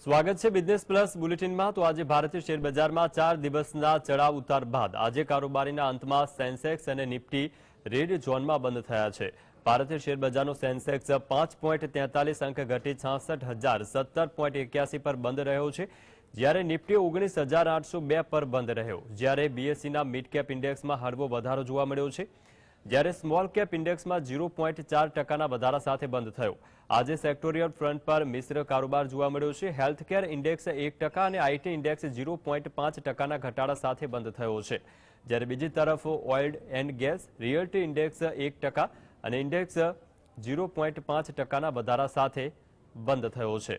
સ્વાગત છે business plus બુલેટિનમાં. તો આજે ભારતીય શેર બજારમાં ચાર દિવસના ચડાવ ઉતાર બાદ આજે કારોબારીના અંતમાં સેન્સેક્સ અને નિફ્ટી રેડ ઝોનમાં બંધ થયા છે. ભારતીય શેર બજારનો સેન્સેક્સ પાંચ પોઈન્ટ તેતાલીસ અંક ઘટી છાસઠ હજાર સત્તર પોઈન્ટ એક્યાસી પર બંધ રહ્યો છે. જ્યારે નિફ્ટી ઓગણીસ હજાર આઠસો બે પર બંધ રહ્યો. જ્યારે બીએસસીના મિડ કેપ ઇન્ડેક્સમાં હળવો વધારો જોવા મળ્યો છે. જ્યારે સ્મોલ કેપ ઇન્ડેક્સમાં ઝીરો પોઈન્ટ ચાર ટકાના વધારા સાથે બંધ થયો. આજે સેક્ટોરિયલ ફ્રન્ટ પર મિશ્ર કારોબાર જોવા મળ્યો છે. હેલ્થકેર ઇન્ડેક્સ એક ટકા અને આઈટી ઇન્ડેક્સ ઝીરો પોઈન્ટ પાંચ ટકાના ઘટાડા સાથે બંધ થયો છે. જ્યારે બીજી તરફ oil and gas, realty index એક ટકા અને ઇન્ડેક્સ ઝીરો પોઈન્ટ પાંચ ટકાના વધારા સાથે બંધ થયો છે.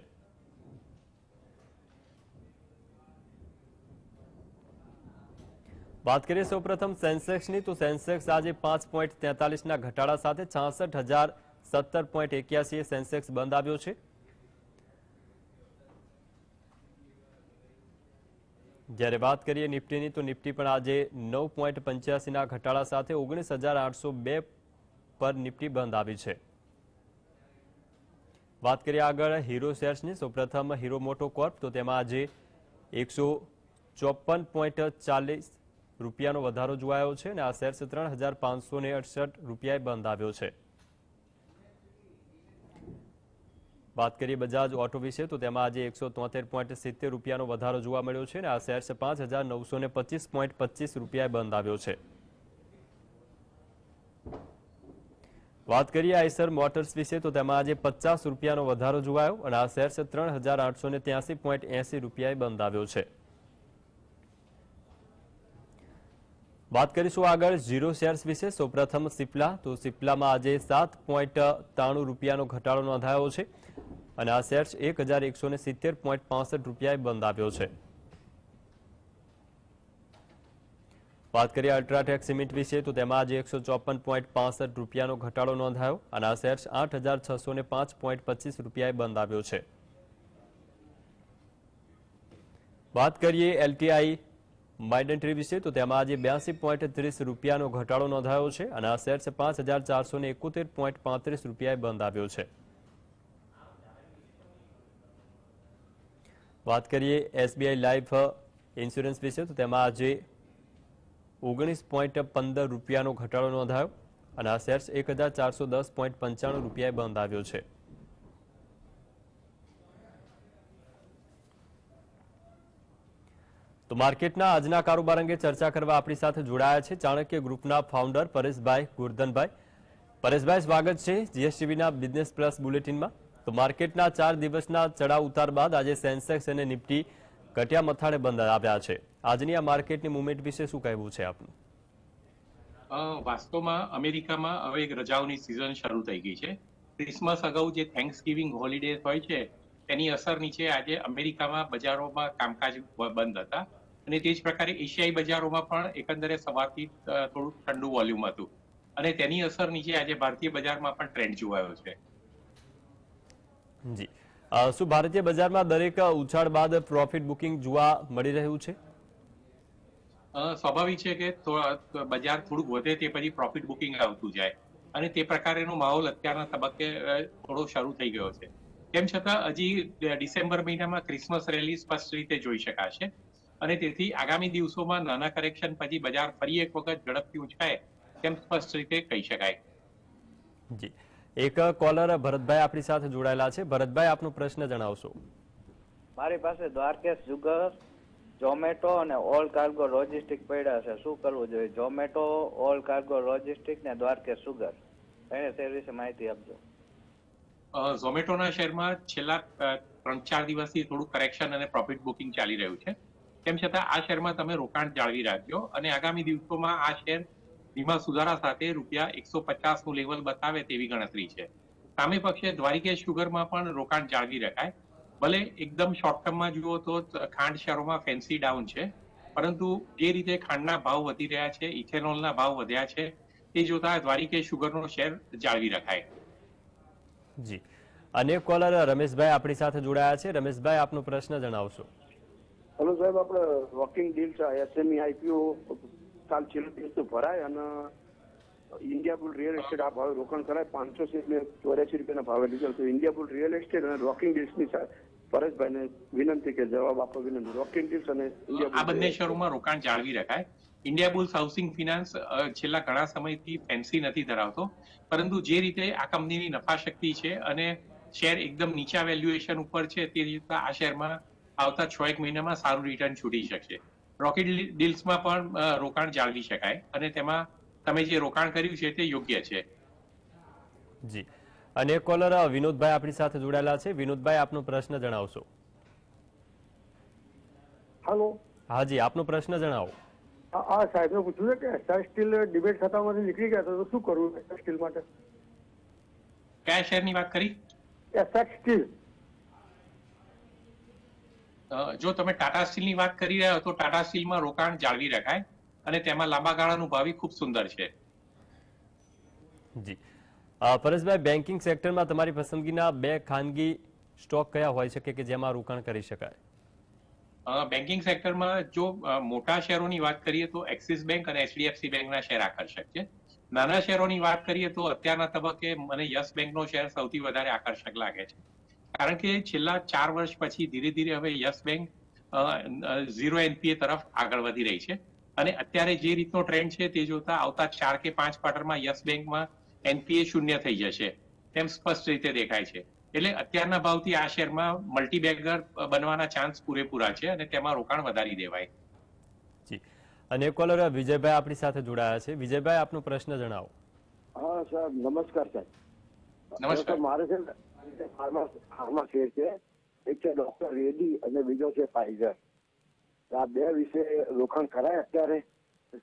વાત કરીએ સૌપ્રથમ સેન્સેક્સની, તો સેન્સેક્સ આજે પાંચ પોઈન્ટ તેતાલીસના ઘટાડા સાથે છાસઠ હજાર સત્તર પોઈન્ટ એક્યાસીએ સેન્સેક્સ બંધ આવ્યો છે. જ્યારે વાત કરીએ નિફ્ટીની, તો નિફ્ટી પણ આજે નવ પોઈન્ટ પંચ્યાસીના ઘટાડા સાથે ઓગણીસ હજાર આઠસો બે પર નિફ્ટી બંધ આવી છે. વાત કરીએ આગળ હીરો શેર્સની, સૌપ્રથમ હીરો મોટો કોર્પ, તો તેમાં આજે એકસો ચોપન પોઈન્ટ ચાલીસ રૂપિયાનો વધારો જોવાયો છે અને આ શેર્સ ત્રણ હજાર પાંચસો ને અડસઠ રૂપિયાએ બંધ આવ્યો છે. વાત કરીએ બજાજ ઓટો વિશે, તો તેમાં આજે એકસો તોતેર પોઈન્ટ સિત્તેર રૂપિયાનો વધારો જોવા મળ્યો છે અને આ શેર્સ પાંચ હજાર નવસો ને પચીસ પોઈન્ટ પચીસ રૂપિયાએ બંધ આવ્યો છે. વાત કરીએ આઈસર મોટર્સ વિશે, તો તેમાં આજે પચાસ રૂપિયાનો વધારો જોવાયો અને આ શેર્સ ત્રણ હજાર આઠસો ને ત્યાસી પોઈન્ટ એસી રૂપિયાએ બંધ આવ્યો છે. વાત કરીશું આગળ ઝીરો શેર્સ વિશે. સૌપ્રથમ સિપ્લા. તો સિપ્લામાં આજે સાત પોઈન્ટ ત્રાણું રૂપિયાનો ઘટાડો નોંધાયો છે અને આ શેર્સ એક હજાર એકસો સિત્તેર પોઈન્ટ પાસઠ રૂપિયાએ બંધ આવ્યો છે. વાત કરીએ અલ્ટ્રાટેક સિમેન્ટ વિશે, તો તેમાં આજે એકસો ચોપન પોઈન્ટ રૂપિયાનો ઘટાડો નોંધાયો અને આ શેર્સ આઠ હજાર છસો પાંચ પોઈન્ટ પચીસ રૂપિયાએ બંધ આવ્યો છે. વાત કરીએ એલટીઆઈ માઇડન્ટ્રી વિશે તો તેમાં આજે બ્યાસી પોઈન્ટ ત્રીસ રૂપિયાનો ઘટાડો નોંધાયો છે અને આ શેર્સ પાંચ હજાર ચારસો ને એકોતેર પોઈન્ટ પાંત્રીસ રૂપિયાએ બંધ આવ્યો છે. વાત કરીએ એસબીઆઈ લાઈફ ઇન્સ્યોરન્સ વિશે તો તેમાં આજે ઓગણીસ પોઈન્ટ પંદર રૂપિયાનો ઘટાડો નોંધાયો અને આ શેર્સ એક હજાર ચારસો દસ પોઈન્ટ પંચાણું રૂપિયાએ બંધ આવ્યો છે. તો માર્કેટના આજના કારોબાર અંગે ચર્ચા કરવા આપણી સાથે જોડાયા છે ચાણક્ય ગ્રુપના ફાઉન્ડર પરેશભાઈ ગુરધનભાઈ. પરેશભાઈ, સ્વાગત છે જીએસટીવીના બિઝનેસ પ્લસ બુલેટિનમાં. તો માર્કેટના ચાર દિવસના ચડાવ ઉતાર બાદ આજે સેન્સેક્સ અને નિફ્ટી ઘટિયા મથાળે બંધ આવ્યા છે. આજની આ માર્કેટની મુવમેન્ટ વિશે શું કહેવું છે આપનું? વાસ્તવમાં અમેરિકામાં હવે એક રજાઓની સિઝન શરૂ થઈ ગઈ છે. ક્રિસમસ અગાઉ જે થેન્ક્સ ગિવિંગ હોલિડે હોય છે, તેની અસર નીચે આજે અમેરિકામાં બજારોમાં કામકાજ બંધ હતા. અને તે જ પ્રકારે એશિયાઈ બજારોમાં પણ એકંદરે સવારથી થોડું ઠંડુ વોલ્યુમ હતું. અને તેની અસર નીચે આજે ભારતીય બજારમાં પણ ટ્રેન્ડ જોવાયો છે. જી. શું ભારતીય બજારમાં દરેક ઉછાળ બાદ પ્રોફિટ બુકિંગ જોવા મળી રહ્યું છે? સ્વાભાવિક છે કે બજાર થોડુંક વધે તે પછી પ્રોફિટ બુકિંગ આવતું જાય. અને તે પ્રકારેનો માહોલ અત્યારના તબક્કે થોડો શરૂ થઈ ગયો છે. તેમ છતાં હજી ડિસેમ્બર મહિનામાં ક્રિસમસ રેલી સ્પષ્ટ રીતે જોઈ શકાશે. અને તેથી આગામી દિવસોમાં નાના કરેક્શન પછી બજાર ફરી એક વખત ઝડપથી ઉંચકાય તેમ સ્પષ્ટ રીતે કહી શકાય. જી. એક કોલર ભરતભાઈ આપણી સાથે જોડાયેલા છે. ભરતભાઈ આપનો પ્રશ્ન જણાવશો. મારી પાસે દ્વારકેશ જુગર ઝોમેટો અને ઓલ કાર્ગો લોજિસ્ટિક પડ્યા છે. શું કરવું જોઈએ? ઝોમેટો ઓલ કાર્ગો લોજિસ્ટિક ને દ્વારકેશ સુગર એને તે વિશે માહિતી આપજો. ઝોમેટોના શેરમાં છેલ્લા ત્રણ ચાર દિવસથી થોડું કરેક્શન અને પ્રોફિટ બુકિંગ ચાલી રહ્યું છે. તેમ છતાં આ શેરમાં તમે રોકાણ જાળવી રાખજો અને આગામી દિવસોમાં આ શેર ધીમા સુધારા સાથે રૂપિયા એકસો પચાસનું લેવલ બતાવે તેવી ગણતરી છે. સામે પક્ષે દ્વારિકેશ શુગરમાં પણ રોકાણ જાળવી રખાય. ભલે એકદમ શોર્ટ ટર્મમાં જુઓ તો ખાંડ શેરોમાં ફેન્સી ડાઉન છે, પરંતુ જે રીતે ખાંડના ભાવ વધી રહ્યા છે, ઇથેનોલના ભાવ વધ્યા છે, તે જોતા દ્વારિકેશ શુગરનો શેર જાળવી રખાય. જી. અનેક કોલર રમેશભાઈ આપણી સાથે જોડાયા છે. રમેશભાઈ, આપનો પ્રશ્ન જણાવશો. હલો સાહેબ આપણે વોકિંગ ડીલ છે એસએમઈ આઈપીઓ કાલ છેલ્લો દિવસ તો ભરાય અને ઇન્ડિયા બુલ રિયલ એસ્ટેટ આ ભાવે રોકાણ કરાય. પાંચસો ને ચોર્યાસી રૂપિયાના ભાવે લીધેલ તો India bull real estate and rocking ડીલ્સની પરેશભાઈને વિનંતી કે જવાબ આપો વિનંતી. રોકિંગ ડીલ્સ અને આ બંને શેરોમાં રોકાણ જાળવી રખાય. ઇન્ડિયા બુલ્સ હાઉસિંગ ફિનાન્સ છેલ્લા ઘણા સમયથી ફેન્સી નથી ધરાવતો. પરંતુ જે રીતે આ કંપનીની નફાશક્તિ છે અને શેર એકદમ નીચા વેલ્યુએશન ઉપર છે તે રીતે આ શેરમાં આવતા છ એક મહિનામાં સારું રિટર્ન છૂટી શકશે. રોકેટ ડીલ્સમાં પણ રોકાણ જાળવી શકાય અને તેમાં તમે જે રોકાણ કર્યું છે તે યોગ્ય છે. જી. અને કોલર વિનોદભાઈ આપણી સાથે જોડાયેલા છે. વિનોદભાઈ આપનો પ્રશ્ન જણાવશો. હાલો હાજી આપનો પ્રશ્ન જણાવો. આ સાહેબ સાહેબને પૂછ્યું છે કે એસઆર સ્ટીલ ડિબેટ ખાતામાંથી નીકળી ગયા તો શું કરવું એસઆર સ્ટીલ માટે? કયા શેરની વાત કરી? એસઆર સ્ટીલ જો તમે ટાટા સ્ટીલની વાત કરી રહ્યા હો તો ટાટા સ્ટીલમાં રોકાણ જાળવી રખાય અને તેમાં લાંબા ગાળાનું ભાવિ ખૂબ સુંદર છે. જી. પરેશભાઈ બેન્કિંગ સેક્ટરમાં તમારી પસંદગીના બે ખાનગી સ્ટોક કયા હોઈ શકે કે જેમાં રોકાણ કરી શકાય? બેન્કિંગ સેક્ટરમાં જો મોટા શેરોની વાત કરીએ તો એક્સિસ બેંક અને એચડીએફસી બેંકના શેર આકર્ષક છે. નાના શેરોની વાત કરીએ તો અત્યારના તબક્કે મને યસ બેંકનો શેર સૌથી વધારે આકર્ષક લાગે છે. કારણ કે છેલ્લા ચાર વર્ષ પછી ધીરે ધીરે હવે યસ બેંક ઝીરો એનપીએ તરફ આગળ વધી રહી છે. અને અત્યારે જે રીતનો ટ્રેન્ડ છે તે જોતા આવતા ચાર કે પાંચ ક્વાર્ટરમાં યસ બેંકમાં એનપીએ શૂન્ય થઈ જશે. તેમ સ્પષ્ટ રીતે દેખાય છે. એટલે અત્યારના ભાવથી આ શેરમાં મલ્ટીબેગર બનવાના ચાન્સ પૂરેપૂરા છે અને તેમાં રોકાણ વધારી દેવાય. જી. અને કોલર વિજયભાઈ આપણી સાથે જોડાયા છે. વિજયભાઈ આપનો પ્રશ્ન જણાવો. હા સાહેબ નમસ્કાર સાહેબ. નમસ્કાર. મારે છે ને ફાર્મા ફાર્મા છે એક છે ડોક્ટર રેડી અને બીજો છે ફાઈઝર. આ બે વિશે રોકાણ કરાય અત્યારે?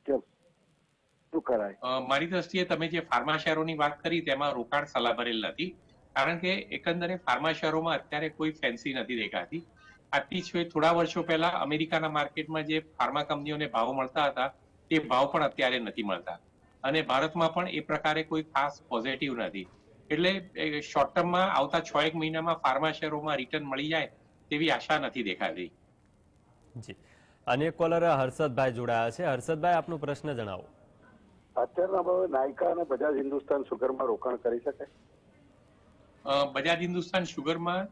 શું કરાય? મારી દ્રષ્ટિએ તમે જે ફાર્મા શેરોની વાત કરી, તેમાં રોકાણ સલાહભરેલ નથી. કારણ કે એકંદરે ફાર્મા શેરોમાં અત્યારે કોઈ ફેન્સી નથી દેખાતી. આજથી છે થોડા વર્ષો પહેલા અમેરિકાના માર્કેટમાં જે ફાર્મા કંપનીઓને ભાવ મળતા હતા, તે ભાવ પણ અત્યારે નથી મળતા. અને ભારતમાં પણ એ પ્રકારે કોઈ ખાસ પોઝિટિવ નથી. એટલે શોર્ટ ટર્મમાં આવતા છ એક મહિનામાં ફાર્મા શેરોમાં રિટર્ન મળી જાય તેવી આશા નથી દેખાતી જી. અને કોલર હર્ષદભાઈ જોડાયા છે. હર્ષદભાઈ આપનો પ્રશ્ન જણાવો. અત્યારના ભાવે નાયકા અને બજાજ હિન્દુસ્તાન સુગરમાં રોકાણ કરી શકે? બજાજ હિન્દુસ્તાન સુગરમાં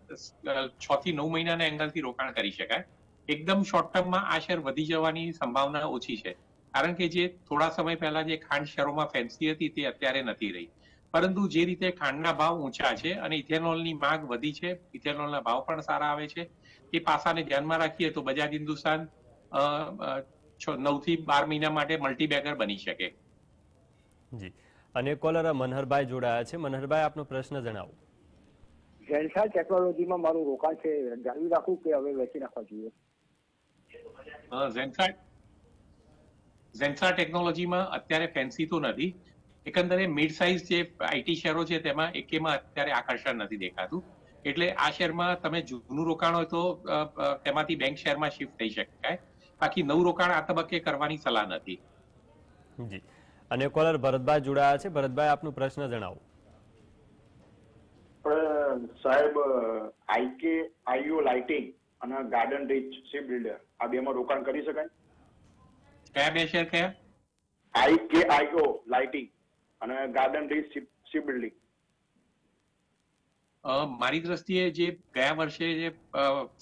છ થી નવ મહિનાના એંગલથી રોકાણ કરી શકાય. એકદમ શોર્ટ ટર્મમાં આ શેર વધી જવાની સંભાવના ઓછી છે. કારણ કે જે થોડા સમય પહેલા જે ખાંડ શેરોમાં ફેન્સી હતી તે અત્યારે નથી રહી. પરંતુ જે રીતે ખાંડના ભાવ ઊંચા છે અને ઇથેનોલની માંગ વધી છે ઇથેનોલના ભાવ પણ સારા આવે છે એ પાસાને ધ્યાનમાં રાખીએ તો બજાજ હિન્દુસ્તાન નવથી બાર મહિના માટે મલ્ટીબેગર બની શકે. જી. અને કોલર મનહરભાઈ જોડાયા છે. મનહરભાઈ આપનો પ્રશ્ન જણાવો. ઝેન્સાર ટેકનોલોજીમાં મારું રોકાણ છે. જાળવી રાખવું કે હવે વેચી નાખવા જોઈએ? અ, ઝેન્સાર ઝેન્સાર ટેકનોલોજીમાં અત્યારે ફેન્સી તો નથી. એકંદરે મિડ સાઇઝ જે આઈટી શેરો છે તેમાં એકેમાં અત્યારે આકર્ષણ નથી દેખાતું. એટલે આ શેરમાં તમે જૂનું રોકાણ હોય તો તેમાંથી બેંક શેરમાં શિફ્ટ થઈ શકાય. બાકી નવું રોકાણ આ તબક્કે કરવાની સલાહ નથી. જી. અને કોલર ભરતભાઈ જોડાયા છે. ભરતભાઈ આપનો પ્રશ્ન જણાવો. સાહેબ આઈકે આઈઓ લાઇટિંગ અને ગાર્ડન રીચ સી બિલ્ડર આ બેમાં રોકાણ કરી શકાય? કયા બે શેર કયા આઈકે આઈઓ લાઇટિંગ અને ગાર્ડન રીચ સી બિલ્ડિંગ મારી દ્રષ્ટિએ જે ગયા વર્ષે જે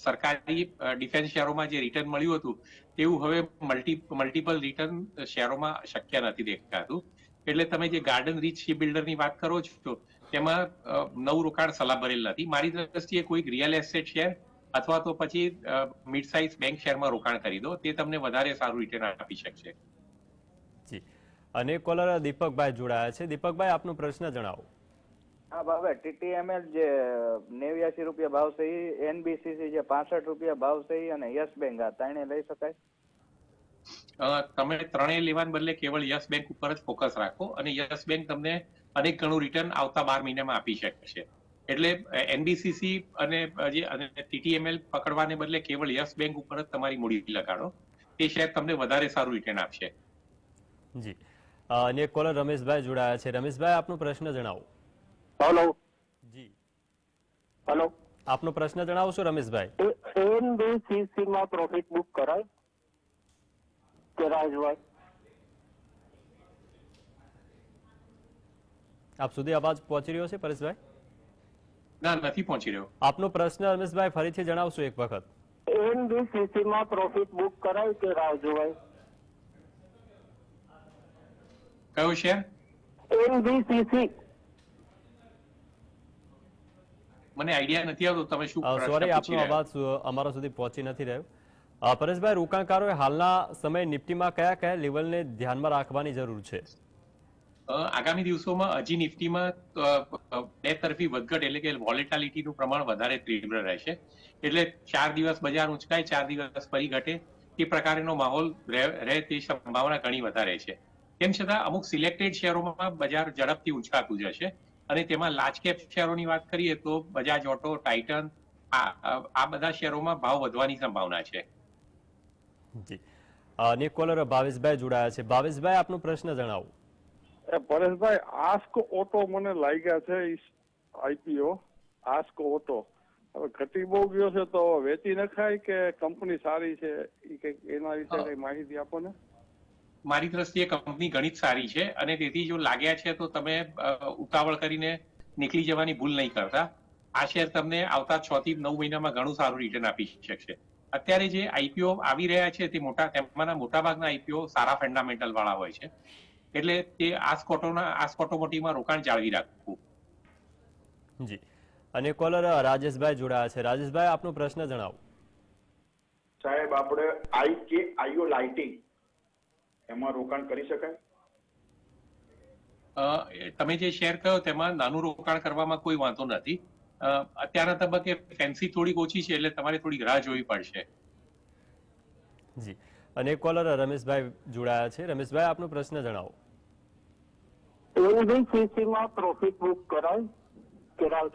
સરકારી ડિફેન્સ શેરોમાં જે રિટર્ન મળ્યું હતું, તેવું હવે મલ્ટી મલ્ટિપલ રિટર્ન શેરોમાં શક્ય નથી દેખાતું. એટલે તમે જે ગાર્ડન રીચ શી બિલ્ડરની વાત કરો છો, તેમાં નવું રોકાણ સલાહ ભરેલ નથી. મારી દ્રષ્ટિએ કોઈક રિયલ એસ્ટેટ શેર અથવા તો પછી મિડ સાઇઝ બેંક શેરમાં રોકાણ કરી દો, તે તમને વધારે સારું રિટર્ન આપી શકશે. અને કોલર દીપકભાઈ જોડાયા છે. દીપકભાઈ આપનો પ્રશ્ન જણાવો. હા ભાવે ટીટીએમએલ જે નેવ્યાસી રૂપિયા ભાવ છે એ એનબીસીસી જે પાસઠ રૂપિયા ભાવ છે અને યસ બેંક આ ત્રણે લઈ શકાય? તમે ત્રણેય લેવાને બદલે કેવળ યસ બેંક ઉપર જ ફોકસ રાખો અને યસ બેંક તમને અનેક ગણું રિટર્ન આવતા બાર મહિનામાં આપી શકશે. એટલે એનબીસીસી અને જે ટીટીએમએલ પકડવાને બદલે કેવળ યસ બેંક ઉપર જ તમારી મૂડી લગાડો. તે શેર તમને વધારે સારું રિટર્ન આપશે. જી. અને કોલર રમેશભાઈ જોડાયા છે. રમેશભાઈ આપનો પ્રશ્ન જણાવો. હલો જી. હલો આપનો પ્રશ્ન જણાવશો રમેશભાઈ? એનબીસીસી માં પ્રોફિટ બુક કરાય? કે રાજભાઈ આપ સુધી અવાજ પહોંચી રહ્યો છે પરેશભાઈ? ના નથી પહોંચી રહ્યો. આપનો પ્રશ્ન રમેશભાઈ ફરીથી જણાવશો એક વખત. એનબીસીસી માં પ્રોફિટ બુક કરાય કે રાહ જોવાય કયો છે? એનબીસીસી. મને આઈડિયા નથી આવતો તમે શું સોરી આપનો અવાજ અમારા સુધી પહોંચી નથી રહ્યો. પરેશભાઈ રોકાણકારોએ હાલના સમય નિફ્ટીમાં કયા કયા લેવલને ધ્યાનમાં રાખવાની જરૂર છે? આગામી દિવસોમાં હજી નિફ્ટીમાં બે તરફી વધઘટ એટલે કે વોલેટાલિટીનું પ્રમાણ વધારે તીવ્ર રહેશે. એટલે ચાર દિવસ બજાર ઉંચકાય ચાર દિવસ ફરી ઘટે. એ પ્રકારનો માહોલ રહે રહે તે સંભાવના ઘણી વધારે છે. તેમ છતાં અમુક સિલેક્ટેડ શેરોમાં બજાર ઝડપથી ઉંચકાતું જશે. અને તેમાં લાર્જ કેપ શેરોની વાત કરીએ તો બજાજ ઓટો ટાઇટન આ બધા શેરોમાં ભાવ વધવાની સંભાવના છે. જી. અને કોલર ભાવેશભાઈ જોડાયા છે. ભાવેશભાઈ આપનો પ્રશ્ન જણાવો. પરેશભાઈ આસ્ક ઓટો મને લાગ્યા છે આઈપીઓ આસ્ક ઓટો. હવે ઘટી બહુ ગયો છે તો વેચી નખાય કે કંપની સારી છે? એ કંઈક એના વિશે કઈ માહિતી આપો ને. મારી દ્રષ્ટિએ કંપની ઘણી જ સારી છે અને તેથી જો લાગ્યા છે તો તમે ઉતાવળ કરીને નીકળી જવાની ભૂલ નહીં કરતા. આ શેર તમને આવતા છ થી નવ મહિનામાં ઘણું સારું રિટર્ન આપી શકશે અત્યારે જે આઈપીઓ આવી રહ્યા છે તે મોટા તેમાંના મોટાભાગના આઈપીઓ સારા ફંડામેન્ટલ વાળા હોય છે. એટલે તે આસ્કોટોના આસ્કોટોમોટીમાં રોકાણ જાળવી રાખવું. જી. અને કોલર રાજેશભાઈ જોડાયા છે. રાજેશભાઈ આપનો પ્રશ્ન જણાવો. સાહેબ આપણે આઈ કે આઈઓ લાઇટિંગ એમાં રોકાણ કરી શકાય? તમે જે શેર કહ્યો તેમાં નાનું રોકાણ કરવામાં કોઈ વાંધો નથી. અત્યારના તબક્કે ફેન્સી થોડીક ઓછી છે એટલે તમારે થોડીક રાહ જોવી પડશે. જી. અને કોલર રમેશભાઈ જોડાયા છે. રમેશભાઈ આપનો પ્રશ્ન જણાવો. એનબીસીસી માં પ્રોફિટ બુક કરાય કે રાહ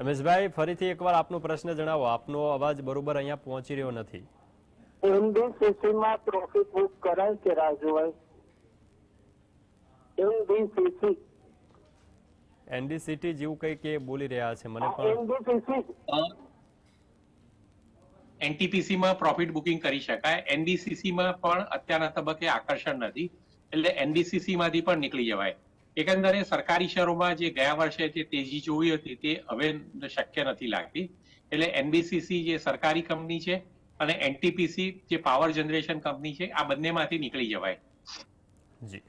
રમેશભાઈ ફરીથી એકવાર આપનો પ્રશ્ન જણાવો. આપનો અવાજ બરોબર અહીંયા પહોંચી રહ્યો નથી. એનબીસીસી માં પ્રોફિટ બુક કરાય કે રાજુભાઈ? જોવાય એનબીસીસી. એનડીસીટી જેવું કંઈક એ બોલી રહ્યા છે. મને પણ એનબીસીસી. એનટીપીસી માં પ્રોફિટ બુકિંગ કરી શકાય. એનડીસીસીમાં પણ અત્યારના તબક્કે આકર્ષણ નથી. એટલે એનબીસીસી માંથી પણ નીકળી જવાય. એકંદરે સરકારી શેરોમાં જે ગયા વર્ષે જે તેજી જોઈ હતી તે હવે શક્ય નથી લાગતી. એટલે એનબીસીસી જે સરકારી કંપની છે અને એનટીપીસી જે પાવર જનરેશન કંપની છે, આ બંનેમાંથી નીકળી જવાય. જી.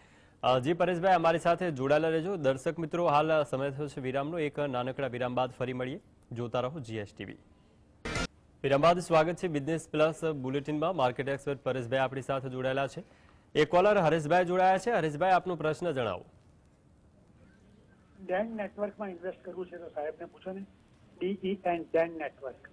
જી પરેશભાઈ, અમારી સાથે જોડાયેલા રહેજો. દર્શક મિત્રો, હાલ સમય થયો છે વિરામનો. એક નાનકડા વિરામ બાદ ફરી મળીએ. જોતા રહો જીએસટીવી વિરામ બાદ સ્વાગત છે બિઝનેસ પ્લસ બુલેટિનમાં. માર્કેટ એક્સપર્ટ પરેશભાઈ આપણી સાથે જોડાયેલા છે. એક કોલર હરેશભાઈ જોડાયા છે. હરેશભાઈ, આપનો પ્રશ્ન જણાવો. ડેન નેટવર્કમાં ઇન્વેસ્ટ કરવું છે તો સાહેબને પૂછો ને. DE and Den network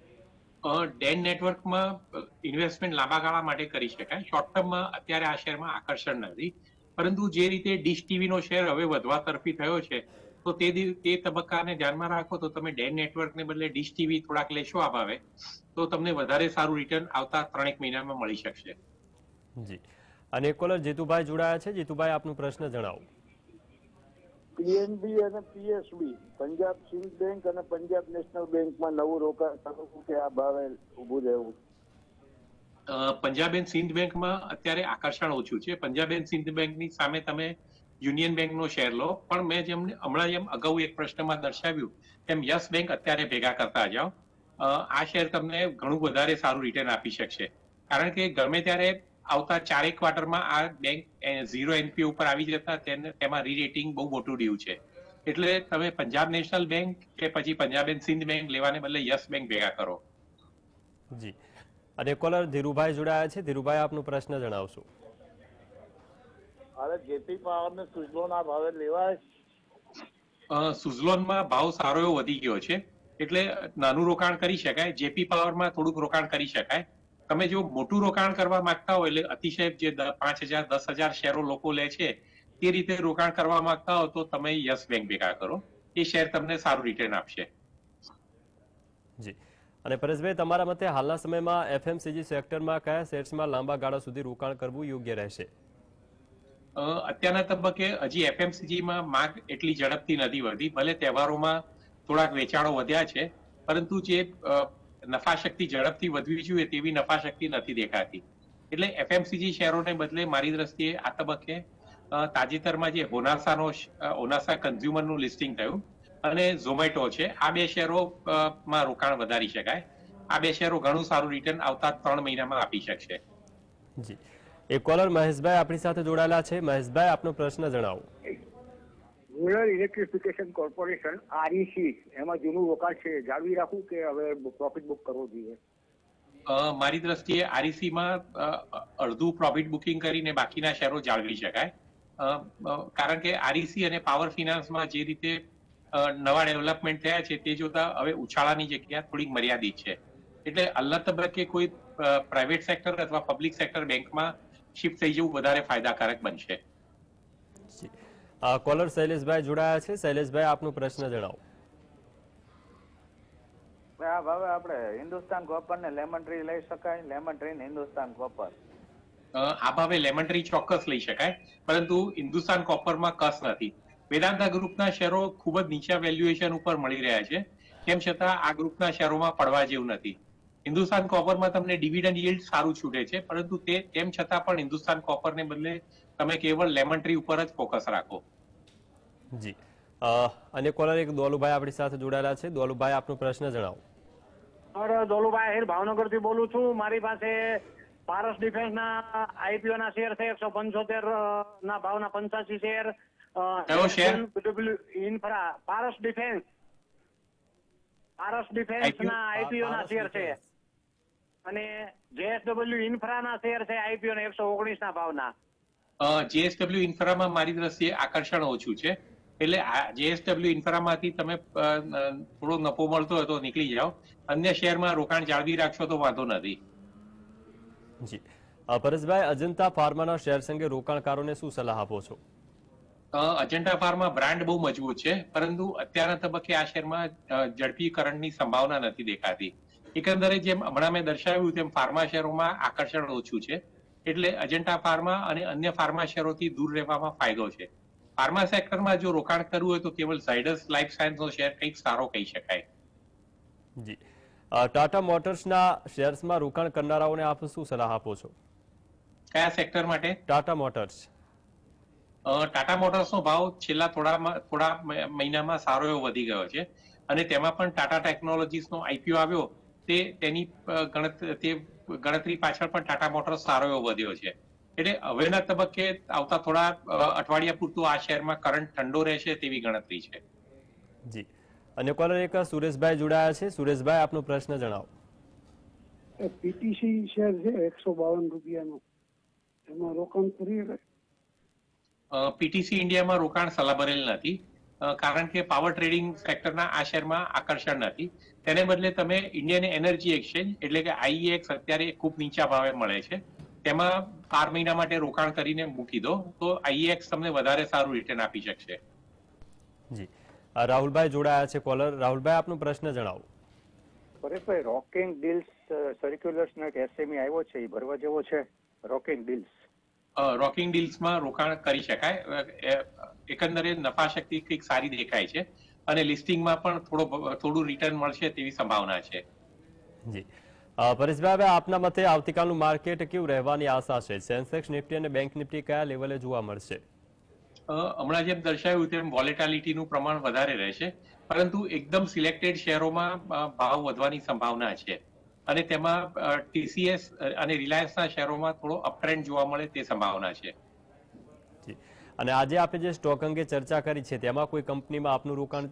Den નેટવર્કમાં ઇન્વેસ્ટમેન્ટ લાંબા ગાળા માટે કરી શકાય. શોર્ટ ટર્મમાં અત્યારે આ શેરમાં આકર્ષણ નથી. પરંતુ જે રીતે ડીશ ટીવીનો શેર હવે વધવા તરફી થયો છે તો તે તે તબક્કાને ધ્યાનમાં રાખો તો તમે ડેન નેટવર્કને બદલે ડીશ ટીવી થોડાક લેશો આ ભાવે તો તમને વધારે સારું રિટર્ન આવતા ત્રણેક મહિનામાં મળી શકશે. જી. અને એક કોલર જીતુભાઈ જોડાયા છે. જીતુભાઈ આપનો પ્રશ્ન જણાવો. પીએનબી અને પીએસબી પંજાબ સિંધ બેંક અને પંજાબ નેશનલ બેંકમાં નવું રોકાણ કરવું કે આ ભાવે ઉભું રહેવું. પંજાબ એન્ડ સિંધ બેંકમાં અત્યારે આકર્ષણ ઓછું છે. પંજાબ એન્ડ સિંધ બેંકની સામે તમે યુનિયન બેંકનો શેર લો, પણ મેં જેમ હમણાં જેમ અગાઉ એક પ્રશ્નમાં દર્શાવ્યું તેમ યસ બેંક અત્યારે ભેગા કરતા જાઓ. આ શેર તમને ઘણું વધારે સારું રિટર્ન આપી શકશે. કારણ કે ગમે ત્યારે આવતા ચારેક ક્વાર્ટરમાં આ બેંક ઝીરો એનપી ઉપર આવી જતા તેને તેમાં રીરેટિંગ બહુ મોટું ડ્યુ છે. એટલે તમે પંજાબ નેશનલ બેંક કે પછી પંજાબ એન્ડ સિંધ બેંક લેવાને બદલે યસ બેંક ભેગા કરો. જી. અને કોલર ધીરુભાઈ જોડાયા છે. ધીરુભાઈ આપનો પ્રશ્ન જણાવશો. અરે જેપી પાવર ને સુઝલોના ભાવે લેવાય. સુઝલોનમાં ભાવ સારો એવો વધી ગયો છે. એટલે નાનું રોકાણ કરી શકાય. જેપી પાવરમાં થોડુંક રોકાણ કરી શકાય. તમે જો મોટું રોકાણ કરવા માંગતા હો એટલે અતિશય જે પાંચ હજાર દસ હજાર શેરો લોકો લે છે તે રીતે રોકાણ કરવા માંગતા હો તો તમે યસ બેંક ભેગા કરો. એ શેર તમને સારું રિટર્ન આપશે. જી. અને પરેશભાઈ તમારા મતે હાલના સમયમાં એફએમસીજી સેક્ટરમાં કયા શેર્સમાં લાંબા ગાળા સુધી રોકાણ કરવું યોગ્ય રહેશે? અત્યારના તબક્કે હજી એફએમસીજીમાં માંગ એટલી ઝડપથી નથી વધી. ભલે તહેવારોમાં થોડાક વેચાણો વધ્યા છે પરંતુ જે નફાશક્તિ ઝડપથી વધવી જોઈએ તેવી નફાશક્તિ નથી દેખાતી. એટલે એફએમસીજી શેરોને બદલે મારી દ્રષ્ટિએ આ તબક્કે તાજેતરમાં જે હોનાસાનો હોનાસા કન્ઝ્યુમરનું લિસ્ટિંગ થયું અને ઝોમેટો છે, આ બે શેરો માં રોકાણ વધારી શકાય. આ બે શેરો ઘણું સારું રિટર્ન આવતા ત્રણ મહિનામાં આપી શકશે. જી. એક કોલર મહેશભાઈ આપણી સાથે જોડાયેલા છે. મહેશભાઈ, આપનો પ્રશ્ન જણાવો. રૂરલ ઇલેક્ટ્રિફિકેશન કોર્પોરેશન આરઈસી એમાં જૂનું રોકાણ છે. જાળવી રાખવું કે હવે પ્રોફિટ બુક કરવો જોઈએ? મારી દ્રષ્ટિએ આરઈસીમાં અડધું પ્રોફિટ બુકિંગ કરીને બાકીના શેરો જાળવી શકાય. કારણ કે આરઈસી અને પાવર ફિનાન્સમાં જે રીતે નવા ડેવલપમેન્ટ થયા છે, તે જોતા હવે ઉછાળાની જગ્યા થોડીક મર્યાદિત છે. એટલે અલ્લા તબક્કે કોઈ પ્રાઇવેટ સેક્ટર અથવા પબ્લિક સેક્ટર બેંકમાં શિફ્ટ થઈ જવું વધારે ફાયદાકારક બનશે. કોલર શૈલેષભાઈ જોડાયા છે. શૈલેષભાઈ આપનો પ્રશ્ન જણાવો. આ ભાવે આપણે હિન્દુસ્તાન કોપર ને લેમન ટ્રી લઈ શકાય લેમન ટ્રી ને હિન્દુસ્તાન કોપર આ ભાવે લેમન ટ્રી ચોક્કસ લઈ શકાય પરંતુ હિન્દુસ્તાન કોપરમાં કસ નથી. વેદાંતા ગ્રુપના શેરો ખૂબ જ નીચા વેલ્યુએશન ઉપર મળી રહ્યા છે. તેમ છતાં આ ગ્રુપના શેરોમાં પડવા જેવું નથી. હિન્દુસ્તાન કોપરમાં તમને ડિવિડન્ડ યીલ્ડ સારું છૂટે છે પરંતુ તે તેમ છતાં પણ હિન્દુસ્તાન કોપરને બદલે તમે કેવળ લેમન ટ્રી ઉપર જ ફોકસ રાખો. જી. અ, અને કોલર એક દોલુભાઈ આપણી સાથે જોડાયેલા છે. દોલુભાઈ આપનો પ્રશ્ન જણાવો. દોલુભાઈ ભાવનગરથી બોલું છું. મારી પાસે પારસ ડિફેન્સ ના આઈપીઓ ના શેર છે એકસો પંચોતેર ના ભાવના પંચાસી share. Share? Infra Paras defence. Paras defence ના આઈપીઓ ના શેર છે. અને જેએસડબલ્યુ ઇન્ફ્રા ના શેર છે આઈપીઓ ના એકસો ઓગણીસ ના ભાવના. જેએસડબલ્યુ ઇન્ફ્રામાં મારી દ્રષ્ટિએ આકર્ષણ ઓછું છે. એટલે જેએસડબલ્યુ ઇન્ફ્રામાંથી તમે થોડો નફો મળતો હોય તો નીકળી જાઓ. અન્ય શેરમાં રોકાણ જાળવી રાખશો તો વાંધો નથી. જી. પરેશભાઈ અજંતા ફાર્માના શેર સંગે રોકાણકારોને શું સલાહ આપો છો? અજંટા ફાર્મા બ્રાન્ડ બહુ મજબૂત છે પરંતુ અત્યારના તબક્કે આ શેરમાં ઝડપીકરણની ઝડપી કરંટની સંભાવના નથી દેખાતી. એકંદરે જેમ હમણાં મેં દર્શાવ્યું તેમ ફાર્મા શેરોમાં આકર્ષણ ઓછું છે. એટલે અજંટા ફાર્મા અને અન્ય ફાર્મા શેરોથી દૂર રહેવામાં ફાયદો છે. ફાર્મા સેક્ટરમાં જો રોકાણ કરવું હોય તો કેવલ ઝાયડસ લાઈફ સાયન્સનો શેર કંઈક સારો કહી શકાય. જી. ટાટા મોટર્સના શેર્સમાં રોકાણ કરનારાઓને આપ શું સલાહ આપો છો? કયા સેક્ટર માટે? ટાટા મોટર્સ ટાટા મોટર્સનો ભાવ છેલ્લા થોડા થોડા મહિનામાં સારો એવો વધી ગયો છે. અને તેમાં પણ ટાટા ટેકનોલોજીસનો આઈપીઓ આવ્યો. તે તેની ગણત- તે ગણતરી પાછળ પણ ટાટા મોટર્સ સારો એવો વધ્યો છે. એટલે હવેના તબક્કે આવતા થોડા અઠવાડિયા પૂરતું આ શહેરમાં કરંટ ઠંડો રહેશે તેવી ગણતરી છે. જી. અને કોલર એક સુરેશભાઈ જોડાયા છે. સુરેશભાઈ આપનો પ્રશ્ન જણાવો. પીટીસી શેર છે એકસો બાવન રૂપિયાનો. એમાં રોકાણ કરી પીટીસી ઇન્ડિયામાં રોકાણ સલાહ ભરેલ નથી. કારણ કે પાવર ટ્રેડિંગ સેક્ટરના આ શેરમાં આકર્ષણ નથી. તેને બદલે તમે ઇન્ડિયન એનર્જી એક્સચેન્જ એટલે કે આઈએક્સ અત્યારે ખૂબ નીચા ભાવે મળે છે. તેમાં બાર મહિના માટે રોકાણ કરીને મૂકી દો તો આઈએક્સ તમને વધારે સારું રિટર્ન આપી શકશે. જી. રાહુલભાઈ જોડાયા છે કોલર રાહુલભાઈ આપનો પ્રશ્ન જણાવો. પરેશભાઈ રોકિંગ ડીલ્સ સર્ક્યુલર્સ નો એક એસએમઈ આવ્યો છે એ ભરવા જેવો છે. રોકિંગ ડીલ્સ રોકિંગ ડીલ્સમાં રોકાણ કરી શકાય. એ- એકંદરે નફા શક્તિ કંઈક સારી દેખાય છે અને લિસ્ટિંગમાં પણ થોડો થોડું રિટર્ન મળશે તેવી સંભાવના છે. જી. પરેશભાઈ હવે આપના મતે આવતીકાલનું માર્કેટ કેવું રહેવાની આશા છે? સેન્સેક્સ નિફ્ટી અને બેંક નિફ્ટી કયા લેવલે જોવા મળશે? હમણાં જેમ દર્શાવ્યું તેમ વોલેટાલિટીનું પ્રમાણ વધારે રહેશે પરંતુ એકદમ સિલેક્ટેડ શેરોમાં ભાવ વધવાની સંભાવના છે. અને તેમાં ટીસીએસ અને રિલાયન્સના શેરોમાં થોડો અપટ્રેન્ડ જોવા મળે તે સંભાવના છે. અને આજે આપણે જે સ્ટોક અંગે ચર્ચા કરી છે તેમાં કોઈ કંપનીમાં આપનું રોકાણ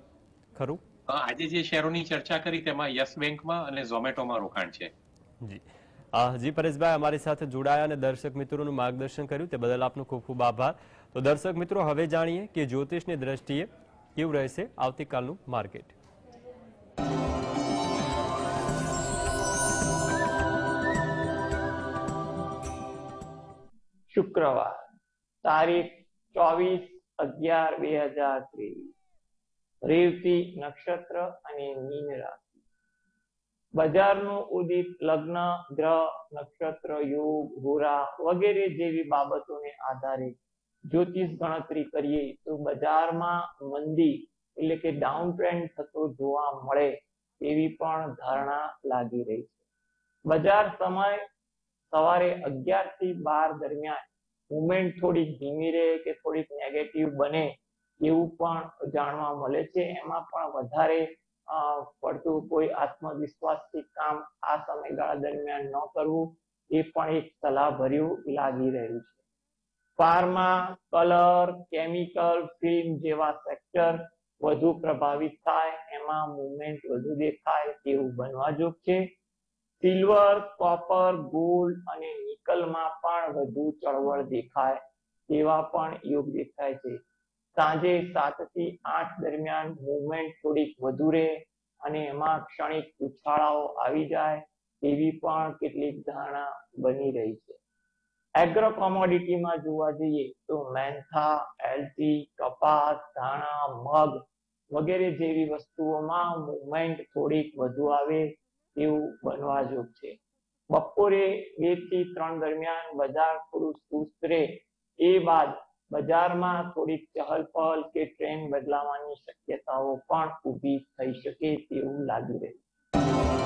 ખરું? આજે જે શેરોની ચર્ચા કરી તેમાં યસ બેંકમાં અને ઝોમેટોમાં રોકાણ છે. જી. જી પરેશભાઈ અમારી સાથે જોડાયા અને દર્શક મિત્રોનું માર્ગદર્શન કર્યું તે બદલ આપનો ખૂબ ખૂબ આભાર. તો દર્શક મિત્રો હવે જાણીએ કે જ્યોતિષની દ્રષ્ટિએ કેવું રહેશે આવતીકાલનું માર્કેટ. શુક્રવાર તારીખ ચોવીસ અગિયાર, બે હજાર ત્રેવીસ. રેવતી નક્ષત્ર અને મીન રાશિ. બજારનું ઉદિત લગ્ન, ગ્રહ, નક્ષત્ર, યોગ, હોરા વગેરે જેવી બાબતોને આધારે જ્યોતિષ ગણતરી કરીએ તો બજારમાં મંદી એટલે કે ડાઉન ટ્રેન્ડ થતો જોવા મળે તેવી પણ ધારણા લાગી રહી છે. બજાર સમય સવારે અગિયારથી બાર દરમિયાન મુવમેન્ટ થોડીક ધીમી રહે કે થોડીક નેગેટિવ બને એવું પણ જાણવા મળે છે. એમાં પણ વધારે પડતું કોઈ આત્મવિશ્વાસથી કામ આ સમયગાળા દરમિયાન ન કરવું એ પણ એક સલાહ ભર્યું લાગી રહ્યું છે. ફાર્મા કલર કેમિકલ ફિલ્મ જેવા સેક્ટર વધુ પ્રભાવિત થાય, એમાં મુવમેન્ટ વધુ દેખાય તેવું બનવા જોગ છે. સિલ્વર, કોપર, ગોલ્ડ અને નિકલમાં પણ વધુ ચળવળ દેખાય તેવા પણ યોગ દેખાય છે. સાંજે સાતથી આઠ દરમિયાન મુવમેન્ટ થોડીક વધુ રહે અને એમાં ક્ષણિક ઉછાળાઓ આવી જાય એવી પણ કેટલીક ધારણા બની રહી છે. એગ્રો કોમોડિટીમાં જોવા જઈએ તો મેન્થા એલચી, કપાસ, ધાણા, મગ વગેરે જેવી વસ્તુઓમાં મુવમેન્ટ થોડીક વધુ આવે એવું બનવા જોગ છે. બપોરે બેથી ત્રણ દરમિયાન બજાર થોડું સુસ્ત રહે એ બાદ બજારમાં થોડીક ચહલ પહલ કે ટ્રેન બદલાવાની શક્યતાઓ પણ ઊભી થઈ શકે તેવું લાગી રહ્યું